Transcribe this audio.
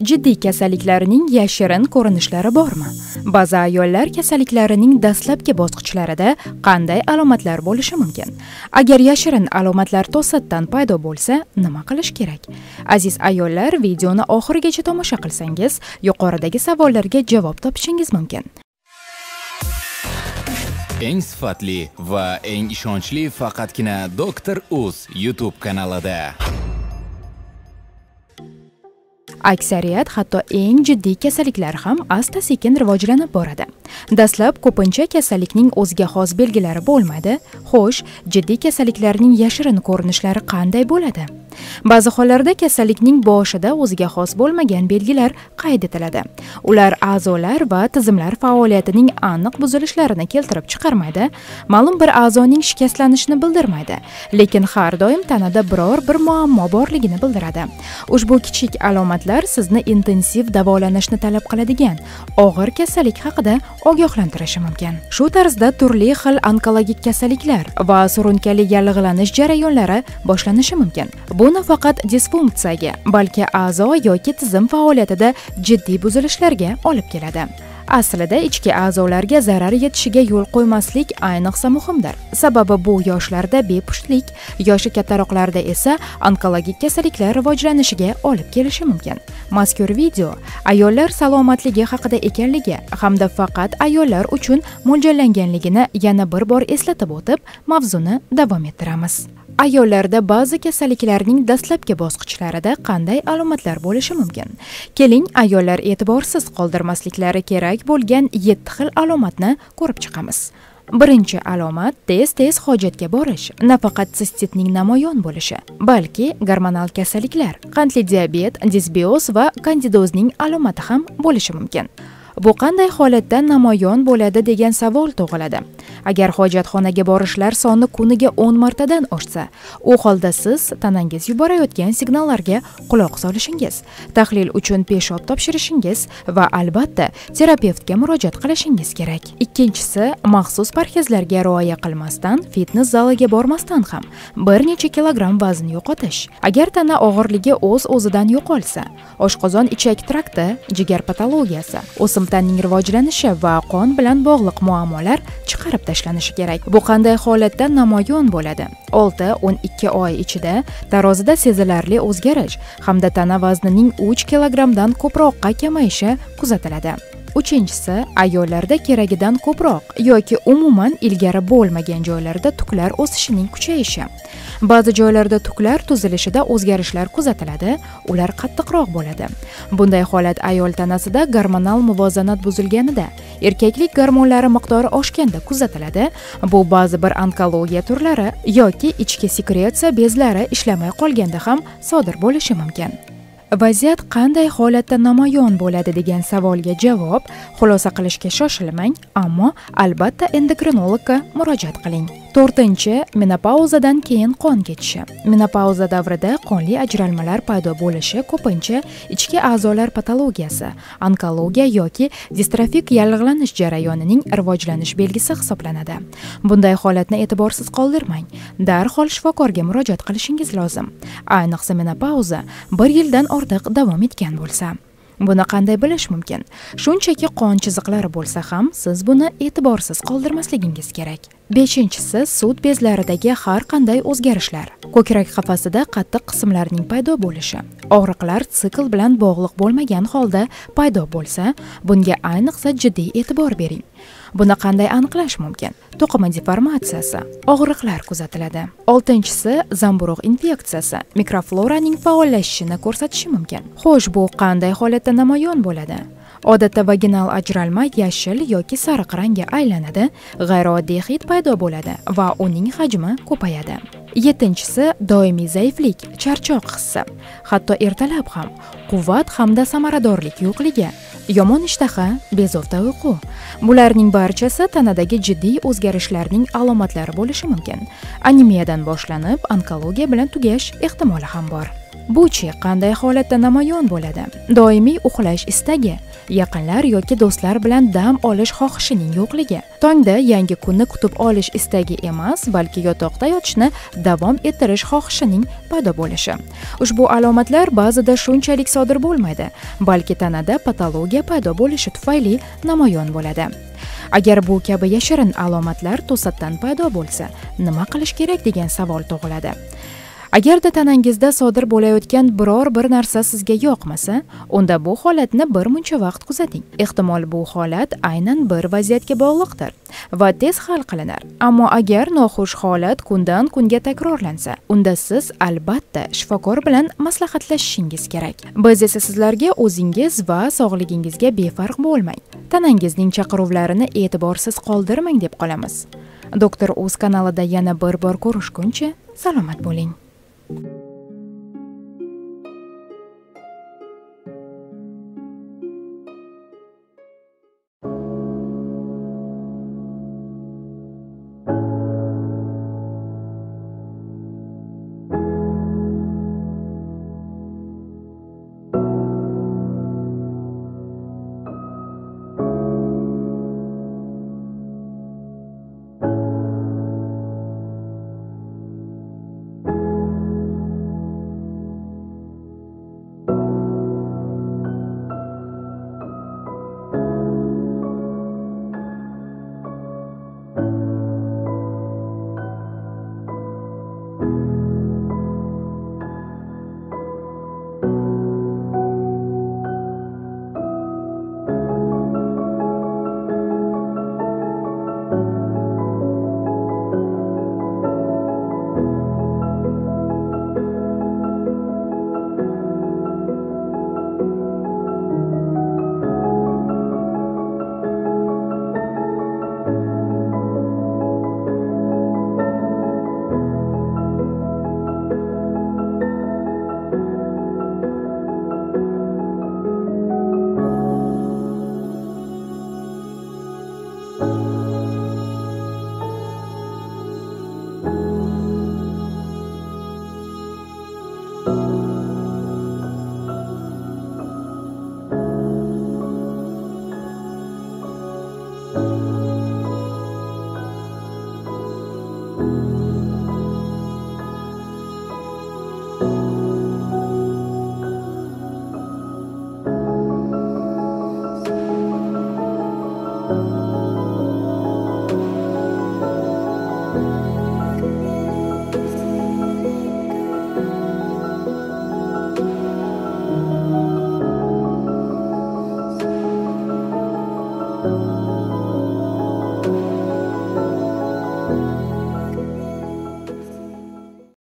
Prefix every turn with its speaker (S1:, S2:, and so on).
S1: jiddiy kasalliklarning yashirin ko'rinishlari bormi? Ba'zi ayollar kasalliklarining dastlabki bosqichlarida qanday alomatlar bo'lishi mumkin? Agar yashirin alomatlar to'satdan paydo bo'lsa nima qilish kerak? Aziz ayollar videoni oxirigacha tomosha qilsangiz yuqoridagi savollarga javob topishingiz mumkin.
S2: Eng sifatli va eng ishonchli faqatgina doktor uz youtube kanalida.
S1: Aksariyat hatto eng jiddiy kasalliklar ham asta sekin rivojlanib boradi. Dastlab ko'pincha kasallikning o'ziga xos belgilari bo'lmaydi xo'sh jiddiy kasalliklarning yashirin ko'rinishlari qanday bo'ladi? Ba'zi hollarda kasallikning boshida o'ziga xos bo'lmagan belgilar qayd etiladi. Ular a'zolar va tizimlar faoliyatining aniq buzilishlarini keltirib chiqarmaydi. Ma'lum bir a'zoning shikastlanishini bildirmaydi lekin har doim tanada biror bir muammo borligini bildiradi. Ushbu kichik alomatlar sizni intensiv davolanishni talab qiladigan og'ir kasallik haqida ogohlantirishi mumkin. Shu tarzda turli xil onkologik kasalliklar va surunkali yallig'lanish jarayonlari boshlanishi mumkin. Bu nafaqat disfunksiyaga balki a'zo yoki tizim faoliyatida jiddiy buzilishlarga olib keladi. Aslida ichki a'zolarga zarar yetishiga yo'l qo'ymaslik ayniqsa muhimdir. Sababi bu yoshlarda bepushtlik yoshi kattaroqlarda esa onkologik kasalliklar rivojlanishiga olib kelishi mumkin. Mazkur video ayollar salomatligi haqida ekanligi hamda faqat ayollar uchun mo'ljallanganligini yana bir bor eslatib o'tib mavzuni davom ettiramiz. Ayollarda ba'zi kasalliklarning dastlabki bosqichlarida qanday alomatlar bo'lishi mumkin? Keling ayollar e'tiborsiz qoldirmasliklari kerak bo'lgan yetti xil alomatni ko'rib chiqamiz. Birinchi alomat tez tez hojatga borish nafaqat sistitning namoyon bo'lishi balki gormonal kasalliklar qandli diabet disbioz va kandidozning alomati ham bo'lishi mumkin. Bu qanday holatda namoyon bo'ladi degan savol tug'iladi. Agar hojatxonaga borishlar soni kuniga 10 martadan oshsa u holda siz tanangiz yuborayotgan signallarga quloq solishingiz tahlil uchun peshob topshirishingiz va albatta terapevtga murojaat qilishingiz kerak. Ikkinchisi maxsus parhezlarga rioya qilmasdan fitnes zaliga bormasdan ham bir necha kilogramm vazn yo'qotish. Agar tana og'irligi o'z o'zidan yo'qolsa oshqozon ichak trakti jigar patologiyasi o'simtaning rivojlanishi va qon bilan bog'liq muammolar chiqarib tashlanishi kerak. Bu qanday holatda namoyon bo'ladi? 6-12 oy ichida tarozida sezilarli o'zgarish hamda tana vaznining 3 kilogrammdan ko'proqqa kamayishi kuzatiladi. Uchinchisi ayollarda keragidan ko'proq yoki umuman ilgari bo'lmagan joylarda tuklar o'sishining kuchayishi. Ba'zi joylarda tuklar tuzilishida o'zgarishlar kuzatiladi ular qattiqroq bo'ladi. Bunday holat ayol tanasida gormonal muvozanat buzilganida erkaklik gormonlari miqdori oshganda kuzatiladi. Bu ba'zi bir onkologiya turlari yoki ichki sekretsiya bezlari ishlamay qolganda ham sodir bo'lishi mumkin. Vaziyat qanday holatda namoyon bo'ladi degan savolga javob xulosa qilishga shoshilmang ammo albatta endokrinologga murojaat qiling. To'rtinchi menopauzadan keyin qon ketishi. Menopauza davrida qonli ajralmalar paydo bo'lishi ko'pincha ichki a'zolar patologiyasi onkologiya yoki distrofik yallig'lanish jarayonining rivojlanish belgisi hisoblanadi. Bunday holatni e'tiborsiz qoldirmang. Darhol shifokorga murojaat qilishingiz lozim. Ayniqsa menopauza bir yildan ortiq davom etgan bo'lsa. Buni qanday bilish mumkin? Shunchaki qon chiziqlari bo'lsa ham siz buni e'tiborsiz qoldirmasligingiz kerak. Beshinchisi sut bezlaridagi har qanday o'zgarishlar. Ko'krak qafasida qattiq qismlarning paydo bo'lishi. Og'riqlar sikl bilan bog'liq bo'lmagan holda paydo bo'lsa bunga ayniqsa jiddiy e'tibor bering. Buni qanday aniqlash mumkin? To'qima deformatsiyasi og'riqlar kuzatiladi. Oltinchisi zamburug' infeksiyasi mikrofloraning faollashishini ko'rsatishi mumkin. Xo'sh bu qanday holatda namoyon bo'ladi? Odatda vaginal ajralma yashil yoki sariq rangga aylanadi g'ayrioddiy hid paydo bo'ladi va uning hajmi ko'payadi. Yettinchisi doimiy zaiflik charchoq hissi. Hatto ertalab ham quvvat hamda samaradorlik yo'qligi. Yomon ishtaha bezovta uyqu. Bularning barchasi tanadagi jiddiy o'zgarishlarning alomatlari bo'lishi mumkin. Anemiyadan boshlanib onkologiya bilan tugash ehtimoli ham bor. Bu buchi qanday holatda namoyon bo'ladi? Doimiy uxlash istagi yaqinlar yoki do'stlar bilan dam olish xohishining yo'qligi. Tongda yangi kunni kutib olish istagi emas balki yotoqda yotishni davom ettirish xohishining paydo bo'lishi. Ushbu alomatlar ba'zida shunchalik sodir bo'lmaydi balki tanada patologiya paydo bo'lishi tufayli namoyon bo'ladi. Agar bu kabi yashirin alomatlar to'satdan paydo bo'lsa nima qilish kerak degan savol tug'iladi. Agarda tanangizda sodir bo'layotgan biror bir narsa sizga yoqmasa unda bu holatni bir muncha vaqt kuzating. Ehtimol bu holat aynan bir vaziyatga bog'liqdir va tez hal qilinar. Ammo agar noxush holat kundan kunga takrorlansa unda siz albatta shifokor bilan maslahatlashishingiz kerak. Biz esa sizlarga o'zingiz va sog'ligingizga befarq bo'lmang. Tanangizning chaqiruvlarini e'tiborsiz qoldirmang deb qolamiz. Doktor o'z kanalida yana bir bor ko'rishguncha salomat bo'ling. thank you.